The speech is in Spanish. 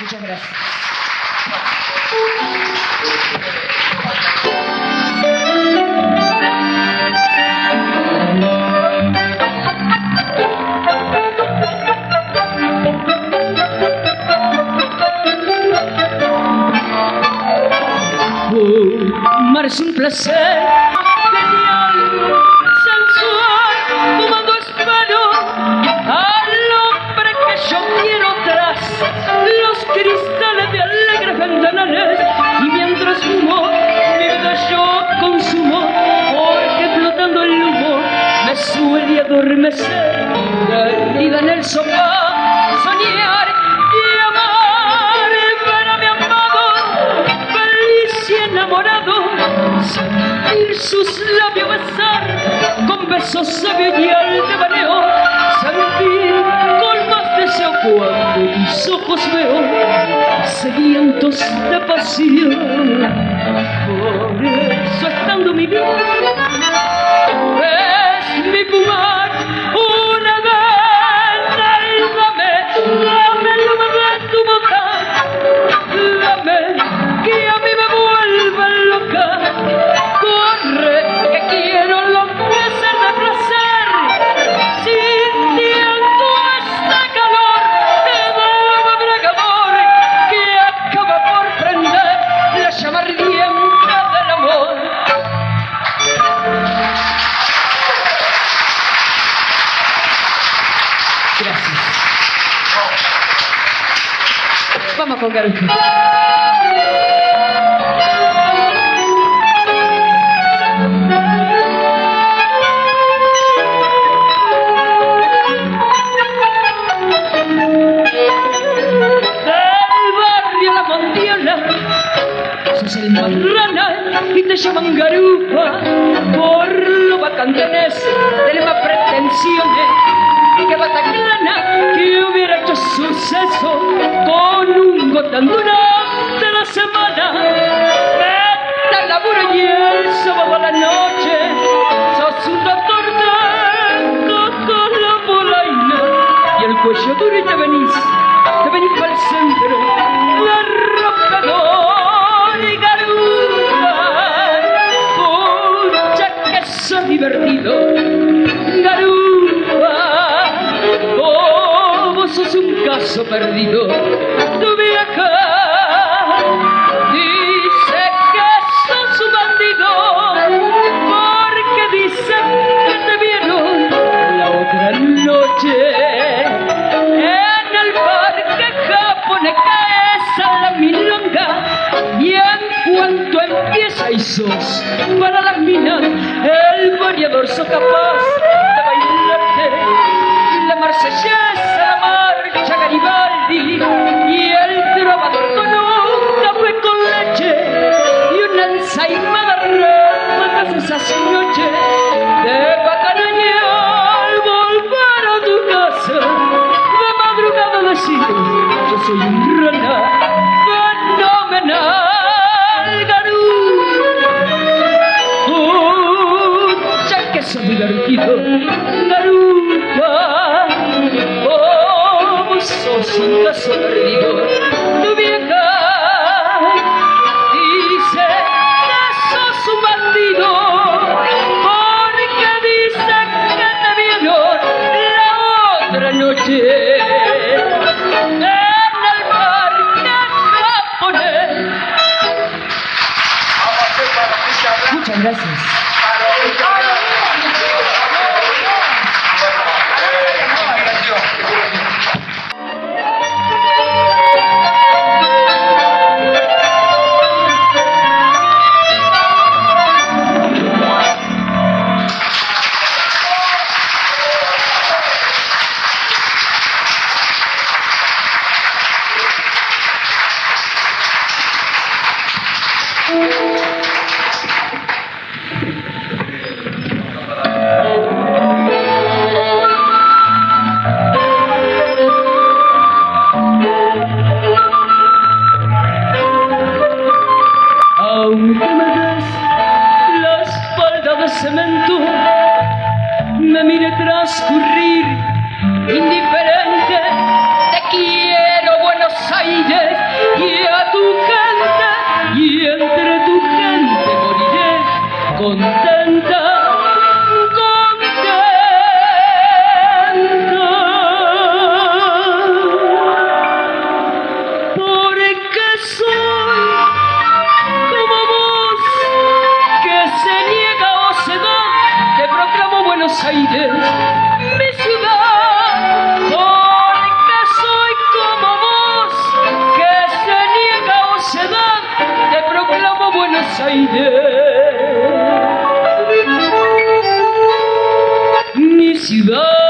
Muchas gracias. Un placer besos sabios y aldebaneo sentir con más deseo cuando mis ojos veo sedientos de pasión. Por eso estando mi vida Vamos con Garucho. Del barrio La Mondiola sos el marrana y te llaman garupa por lo bacantenes de las pretensiones que bataclana que hubiera hecho suceso con gotán durante la semana vete al laburo y el sábado a la noche sos un doctor de la polaina y el cuello duro y te venís te venís para el centro la rompedor y garupa pucha que sos divertido garupa oh, vos sos un caso perdido marsellesa, la marcha Garibaldi y el trovador con un café con leche y una ensaimada rematas esas noches. De bacanaña al volver a tu casa de madrugada decir yo soy un rana sos un caso perdido tu vieja dice que sos un bandido porque dice que te vieron la otra noche en el parque japonés. Muchas gracias. cemento me mire transcurrir indiferente. Buenos Aires, mi ciudad, porque soy como vos, que se niega o se da, te proclamo Buenos Aires, mi ciudad.